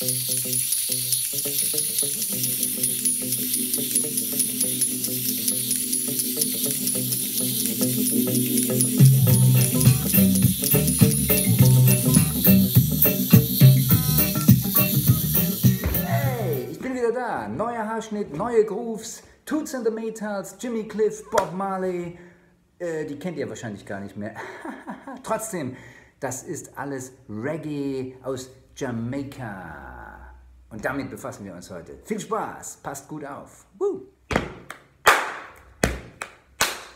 Neuer Haarschnitt, neue Grooves, Toots and the Maytals, Jimmy Cliff, Bob Marley. Äh, die kennt ihr wahrscheinlich gar nicht mehr. Trotzdem, das ist alles Reggae aus Jamaika. Und damit befassen wir uns heute. Viel Spaß, passt gut auf. Woo.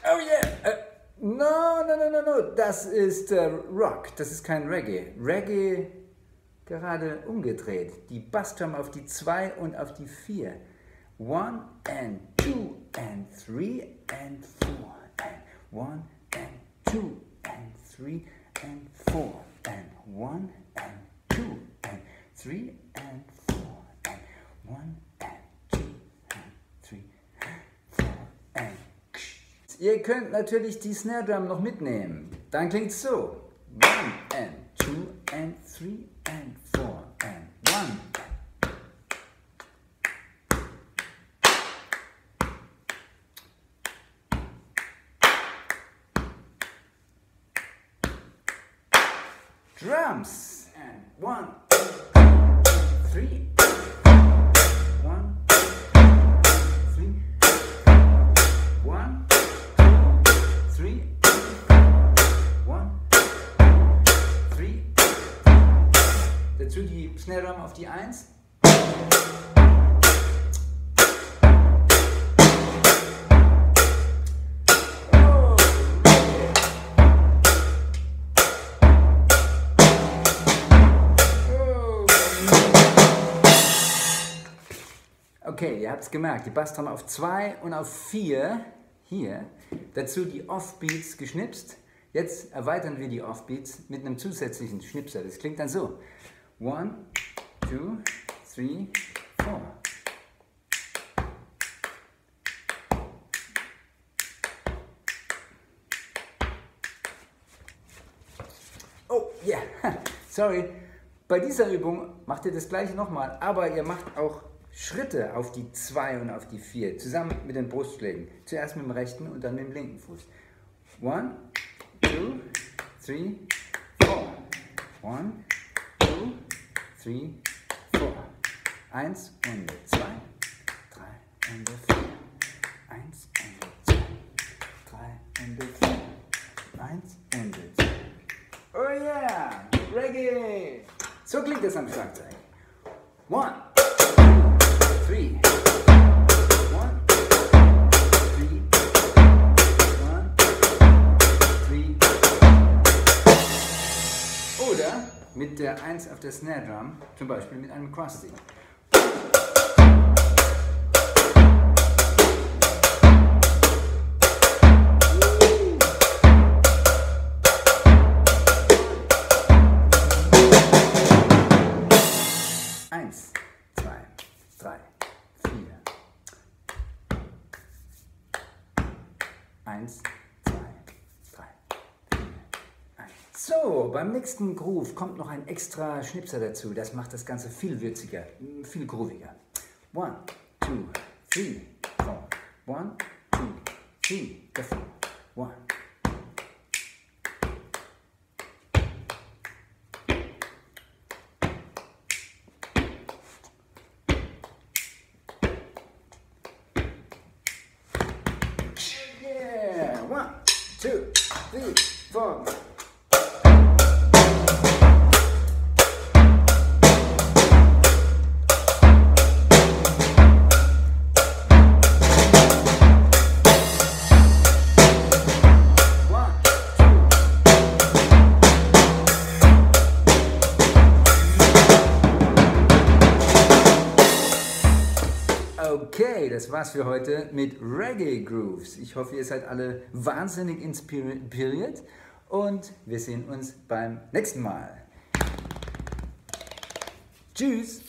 Oh yeah! Äh, no, no, no, no, no. Das ist äh, Rock. Das ist kein Reggae. Reggae gerade umgedreht. Die Bassdrum auf die 2 und auf die 4. One and two and three and four and one and two and three and four and one and two and three and four and one and two and three four and Ihr könnt natürlich die Snare Drum noch mitnehmen. Dann klingt's so. One and two and three and and Drums and one, two, three. One, three. One, three. Dazu die Snare auf die 1. Okay, ihr habt es gemerkt, die Bassdrum auf 2 und auf 4 hier. Dazu die Offbeats geschnipst. Jetzt erweitern wir die Offbeats mit einem zusätzlichen Schnipser. Das klingt dann so. One, two, three, four. Oh, ja, yeah. sorry. Bei dieser Übung macht ihr das gleiche nochmal, aber ihr macht auch Schritte auf die 2 und auf die 4, zusammen mit den Brustschlägen. Zuerst mit dem rechten und dann mit dem linken Fuß. 1, 2, 3, 4. 1, 2, 3, 4. 1 und 2, 3 und 4. 1 und 2, 3 und 4. 1 und 2. Oh yeah, Reggae! So klingt das am Schlagzeug. 1, der 1 auf der Snare Drum, zum Beispiel mit einem Crossing. Eins. Eins, zwei, drei, vier. Eins. So, beim nächsten Groove kommt noch ein extra Schnipser dazu. Das macht das Ganze viel würziger, viel grooviger. One, two, three, four. One, two, three, four. One. Yeah, one, two, three, four. Okay, das war's für heute mit Reggae Grooves. Ich hoffe, ihr seid alle wahnsinnig inspiriert und wir sehen uns beim nächsten Mal. Tschüss!